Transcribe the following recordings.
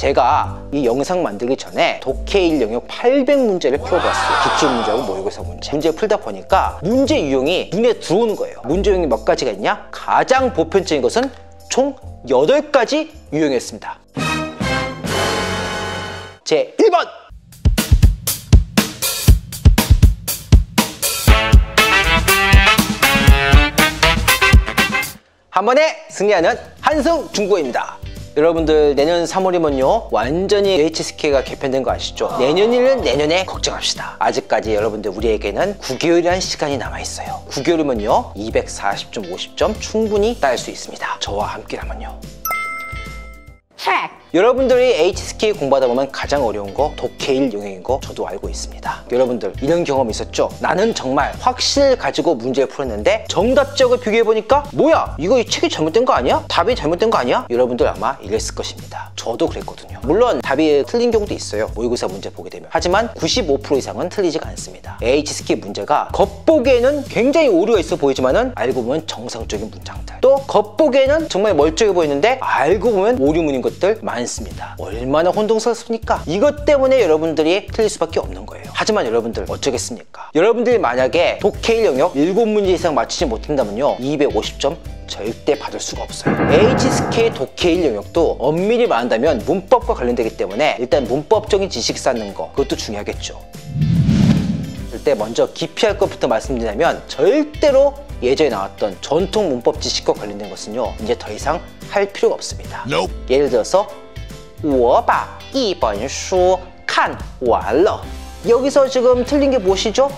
제가 이 영상 만들기 전에 독해1 영역 800문제를 풀어봤어요. 기출문제하고 모의고사 문제. 문제 풀다 보니까 문제 유형이 눈에 들어오는 거예요. 문제 유형이 몇 가지가 있냐? 가장 보편적인 것은 총 8가지 유형이었습니다. 제 1번! 한 번에 승리하는 한승 중국어입니다. 여러분들 내년 3월이면요 완전히 HSK가 개편된 거 아시죠? 내년이면 내년에 걱정합시다. 아직까지 여러분들 우리에게는 9개월이라는 시간이 남아있어요. 9개월이면요 240점, 50점 충분히 딸 수 있습니다. 저와 함께라면요. 여러분들이 HSK 공부하다 보면 가장 어려운 거 독해일 영역인 거 저도 알고 있습니다. 여러분들 이런 경험 있었죠? 나는 정말 확신을 가지고 문제를 풀었는데 정답 지역을 비교해보니까 뭐야 이거 이 책이 잘못된 거 아니야? 답이 잘못된 거 아니야? 여러분들 아마 이랬을 것입니다. 저도 그랬거든요. 물론 답이 틀린 경우도 있어요. 모의고사 문제 보게 되면. 하지만 95% 이상은 틀리지가 않습니다. HSK 문제가 겉보기에는 굉장히 오류가 있어 보이지만은 알고 보면 정상적인 문장들. 또 겉보기에는 정말 멀쩡해 보이는데 알고 보면 오류문인 것들 많 습니다. 얼마나 혼동스럽습니까? 이것 때문에 여러분들이 틀릴 수밖에 없는 거예요. 하지만 여러분들 어쩌겠습니까? 여러분들이 만약에 독해일 영역 7문제 이상 맞추지 못한다면요 250점 절대 받을 수가 없어요. HSK 독해일 영역도 엄밀히 말한다면 문법과 관련되기 때문에 일단 문법적인 지식 쌓는 거 그것도 중요하겠죠. 때 먼저 기피할 것부터 말씀드리자면 절대로 예전에 나왔던 전통 문법 지식과 관련된 것은요 이제 더 이상 할 필요가 없습니다. Nope. 예를 들어서 我把一本书看完了 여기서 지금 틀린 게 무엇이죠?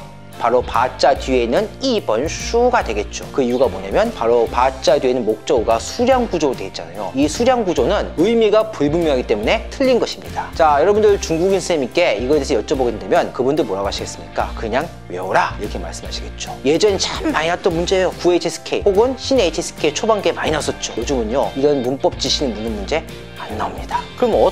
바로 바자 뒤에 있는 이번 수가 되겠죠. 그 이유가 뭐냐면 바로 바자 뒤에 있는 목적어가 수량 구조로 되어 있잖아요. 이 수량 구조는 의미가 불분명하기 때문에 틀린 것입니다. 자, 여러분들 중국인 선생님께 이거에 대해서 여쭤보게 된다면 그분들 뭐라고 하시겠습니까? 그냥 외워라 이렇게 말씀하시겠죠. 예전에 참 많이 나왔던 문제예요. 9HSK 혹은 신 HSK 초반기에 많이 나왔었죠. 요즘은요 이런 문법 지식 묻는 문제 안 나옵니다. 그럼 어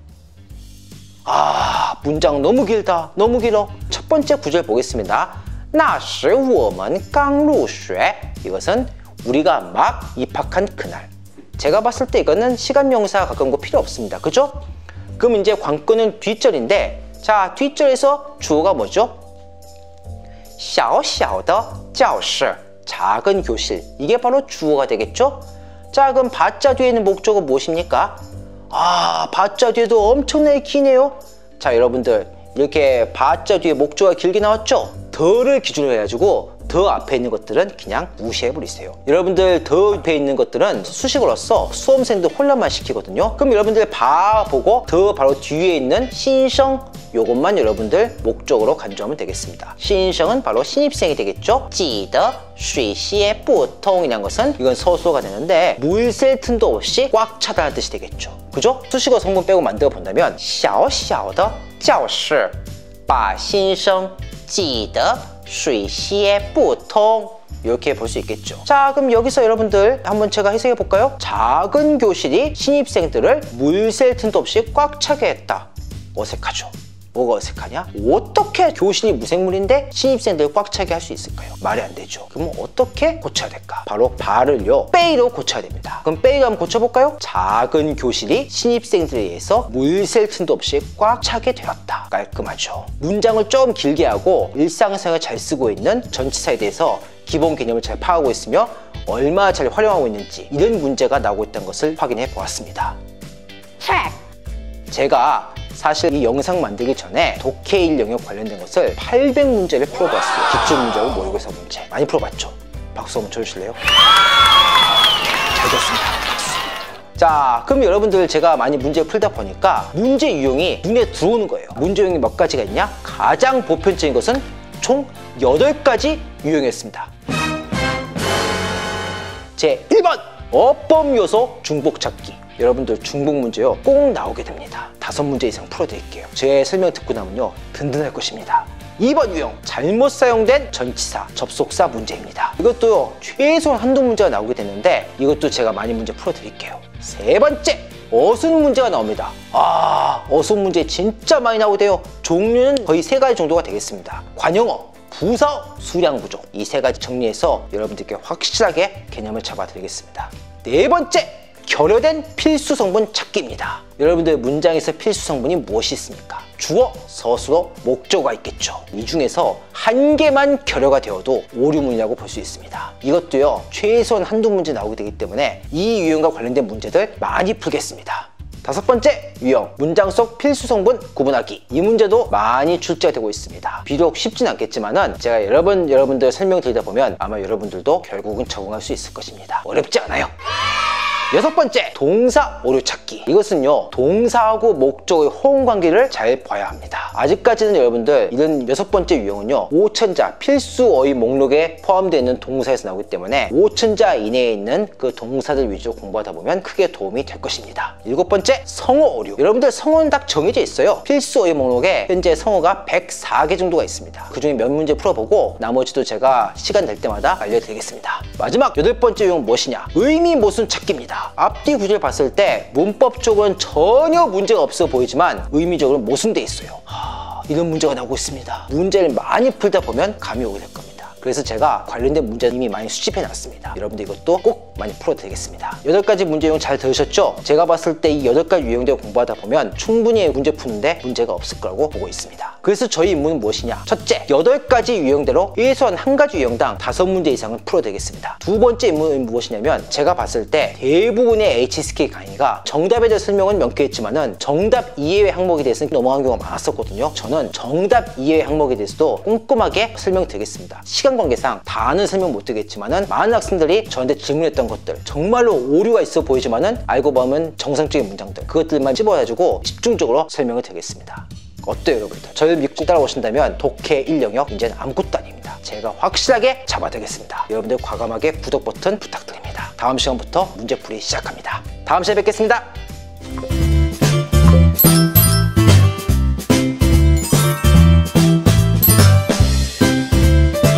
아, 문장 너무 길다. 너무 길어. 첫 번째 구절 보겠습니다. 那时我们刚入学. 이것은 우리가 막 입학한 그날. 제가 봤을 때 이거는 시간 명사 가까운 거 필요 없습니다. 그죠? 그럼 이제 관건은 뒷절인데 자, 뒷절에서 주어가 뭐죠? 小小的教室. 작은 교실. 이게 바로 주어가 되겠죠? 자, 그럼 바자 뒤에 있는 목적어 무엇입니까? 아, 바자 뒤에도 엄청나게 기네요. 자, 여러분들 이렇게 바자 뒤에 목조가 길게 나왔죠? 더를 기준으로 해가지고 더 앞에 있는 것들은 그냥 무시해버리세요. 여러분들 더 앞에 있는 것들은 수식어로서 수험생들 혼란만 시키거든요. 그럼 여러분들 봐 보고 더 바로 뒤에 있는 신성 요것만 여러분들 목적으로 간주하면 되겠습니다. 신성은 바로 신입생이 되겠죠. 记得水泄不通이라는 것은 이건 서수가 되는데 물샐 틈도 없이 꽉 차다는 뜻이 되겠죠. 그죠? 수식어 성분 빼고 만들어 본다면 小小的教室把新生记得水泄不通 이렇게 볼 수 있겠죠. 자, 그럼 여기서 여러분들 한번 제가 해석해 볼까요? 작은 교실이 신입생들을 물샐 틈도 없이 꽉 차게 했다. 어색하죠. 뭐가 어색하냐? 어떻게 교실이 무생물인데 신입생들 꽉 차게 할 수 있을까요? 말이 안 되죠. 그럼 어떻게 고쳐야 될까? 바로 발을요, 빼이로 고쳐야 됩니다. 그럼 빼이로 한번 고쳐볼까요? 작은 교실이 신입생들에 의해서 물샐 틈도 없이 꽉 차게 되었다. 깔끔하죠. 문장을 좀 길게 하고 일상생활 잘 쓰고 있는 전치사에 대해서 기본 개념을 잘 파악하고 있으며 얼마나 잘 활용하고 있는지 이런 문제가 나오고 있다는 것을 확인해 보았습니다. 제가 사실 이 영상 만들기 전에 독해일 영역 관련된 것을 800문제를 풀어봤어요. 기출문제하고 모의고사 문제. 많이 풀어봤죠? 박수 한번 쳐주실래요? 잘 됐습니다. 자, 그럼 여러분들 제가 많이 문제 풀다 보니까 문제 유형이 눈에 들어오는 거예요. 문제 유형이 몇 가지가 있냐? 가장 보편적인 것은 총 8가지 유형이었습니다. 제 1번! 어법 요소 중복 찾기. 여러분들 중복 문제요 꼭 나오게 됩니다. 다섯 문제 이상 풀어드릴게요. 제 설명 듣고 나면요 든든할 것입니다. 2번 유형 잘못 사용된 전치사 접속사 문제입니다. 이것도 최소한 한두 문제가 나오게 되는데 이것도 제가 많이 문제 풀어드릴게요. 세 번째 어순 문제가 나옵니다. 아 어순 문제 진짜 많이 나오대요. 종류는 거의 세 가지 정도가 되겠습니다. 관용어, 부사어, 수량 부족 이 세 가지 정리해서 여러분들께 확실하게 개념을 잡아드리겠습니다. 네 번째 결여된 필수 성분 찾기입니다. 여러분들 문장에서 필수 성분이 무엇이 있습니까? 주어, 서술어, 목적어가 있겠죠. 이 중에서 한 개만 결여가 되어도 오류문이라고 볼 수 있습니다. 이것도요, 최소한 한두 문제 나오게 되기 때문에 이 유형과 관련된 문제들 많이 풀겠습니다. 다섯 번째 유형 문장 속 필수 성분 구분하기 이 문제도 많이 출제가 되고 있습니다 비록 쉽진 않겠지만은 제가 여러 번 여러분들 설명드리다 보면 아마 여러분들도 결국은 적응할 수 있을 것입니다 어렵지 않아요 여섯 번째, 동사 오류 찾기. 이것은요, 동사하고 목적의 호응 관계를 잘 봐야 합니다. 아직까지는 여러분들 이런 여섯 번째 유형은요, 5천자 필수 어휘 목록에 포함되어 있는 동사에서 나오기 때문에 5천자 이내에 있는 그 동사들 위주로 공부하다 보면 크게 도움이 될 것입니다. 일곱 번째, 성어 오류. 여러분들 성어는 딱 정해져 있어요. 필수 어휘 목록에 현재 성어가 104개 정도가 있습니다. 그 중에 몇 문제 풀어보고 나머지도 제가 시간 될 때마다 알려드리겠습니다. 마지막 여덟 번째 유형 무엇이냐? 의미 모순 찾기입니다. 앞뒤 구조를 봤을 때 문법 쪽은 전혀 문제가 없어 보이지만 의미적으로 모순돼 있어요. 하, 이런 문제가 나오고 있습니다. 문제를 많이 풀다 보면 감이 오게 될 겁니다. 그래서 제가 관련된 문제 이미 많이 수집해 놨습니다. 여러분들 이것도 꼭 많이 풀어드리겠습니다. 여덟 가지 문제 유형 잘 들으셨죠? 제가 봤을 때 이 여덟 가지 유형들 공부하다 보면 충분히 문제 푸는데 문제가 없을 거라고 보고 있습니다. 그래서 저희 임무는 무엇이냐? 첫째, 여덟 가지 유형대로 최소한 한 가지 유형당 다섯 문제 이상은 풀어드리겠습니다. 두 번째 임무는 무엇이냐면 제가 봤을 때 대부분의 HSK 강의가 정답에 대한 설명은 명쾌했지만은 정답 이외의 항목에 대해서는 넘어간 경우가 많았었거든요. 저는 정답 이외의 항목에 대해서도 꼼꼼하게 설명드리겠습니다. 시간 관계상 다는 설명 못 드리겠지만은 많은 학생들이 저한테 질문했던 것들 정말로 오류가 있어 보이지만은 알고 보면 정상적인 문장들 그것들만 찝어가지고 집중적으로 설명을 드리겠습니다. 어때요 여러분들? 저를 믿고 따라오신다면 독해 1영역 이제는 아무것도 아닙니다. 제가 확실하게 잡아드리겠습니다. 여러분들 과감하게 구독 버튼 부탁드립니다. 다음 시간부터 문제풀이 시작합니다. 다음 시간에 뵙겠습니다.